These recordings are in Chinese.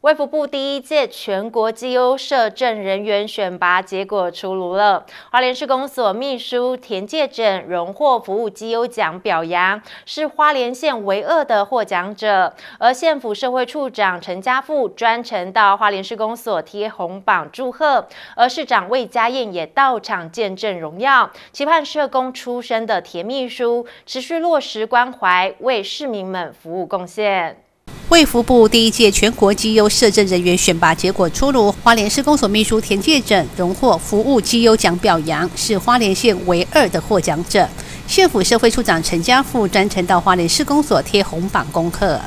卫福部第一届全国绩优社政人员选拔结果出炉了，花莲市公所秘书田介整荣获服务绩优奖表扬，是花莲县唯二的获奖者。而县府社会处长陈家富专程到花莲市公所贴红榜祝贺，而市长魏家燕也到场见证荣耀，期盼社工出身的田秘书持续落实关怀，为市民们服务贡献。卫福部第一届全国绩优社政人员选拔结果出炉，花莲市公所秘书田介整荣获服务绩优奖表扬，是花莲县唯二的获奖者。县府社会处长陈家富专程到花莲市公所贴红榜功课。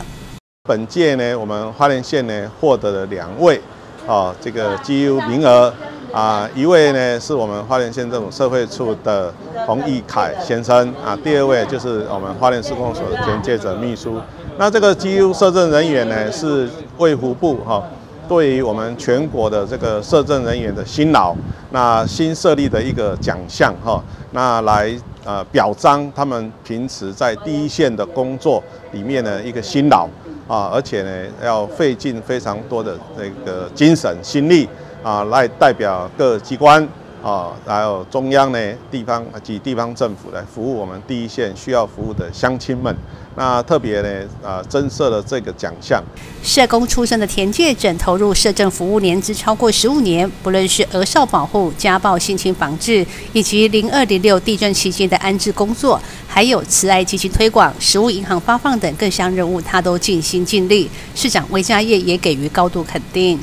本届呢，我们花莲县呢获得了两位啊这个绩优名额啊，一位呢是我们花莲县政府社会处的洪义凯先生啊，第二位就是我们花莲市公所的田介者秘书。那这个机务摄政人员呢，是卫福部哈，对于我们全国的这个摄政人员的辛劳，那新设立的一个奖项哈，那来呃表彰他们平时在第一线的工作里面的一个辛劳啊，而且呢要费尽非常多的那个精神心力啊，来代表各机关啊，还有中央呢地方及地方政府来服务我们第一线需要服务的乡亲们。那特别呢，呃，增设了这个奖项。社工出身的田介整投入社政服务年资超过十五年，不论是儿少保护、家暴、性侵防治，以及零二零六地震期间的安置工作，还有慈爱基金推广、食物银行发放等各项任务，他都尽心尽力。市长魏家业也给予高度肯定。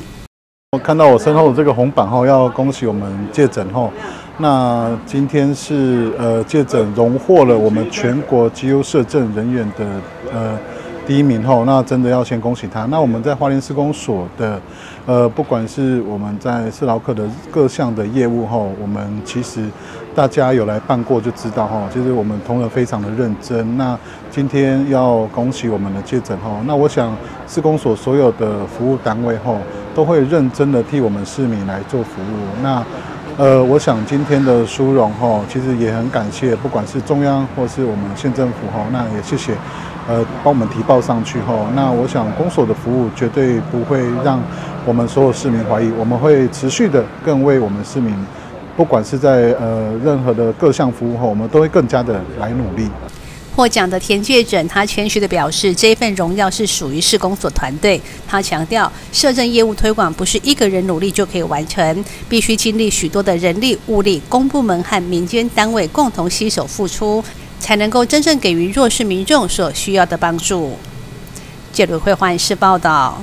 我看到我身后的这个红板后，要恭喜我们介整后。那今天是呃，借整荣获了我们全国绩优社政人员的呃第一名后，那真的要先恭喜他。那我们在花莲施工所的呃，不管是我们在斯劳克的各项的业务后，我们其实大家有来办过就知道哈，其实我们同仁非常的认真。那今天要恭喜我们的借整后，那我想施工所所有的服务单位后都会认真的替我们市民来做服务。那呃，我想今天的殊荣哈，其实也很感谢，不管是中央或是我们县政府哈，那也谢谢，呃，帮我们提报上去哈。那我想公所的服务绝对不会让我们所有市民怀疑，我们会持续的更为我们市民，不管是在呃任何的各项服务后，我们都会更加的来努力。获奖的田介准，他谦虚的表示，这份荣耀是属于市公所团队。他强调，社政业务推广不是一个人努力就可以完成，必须经历许多的人力物力，公部门和民间单位共同携手付出，才能够真正给予弱势民众所需要的帮助。借鲁会换市报道。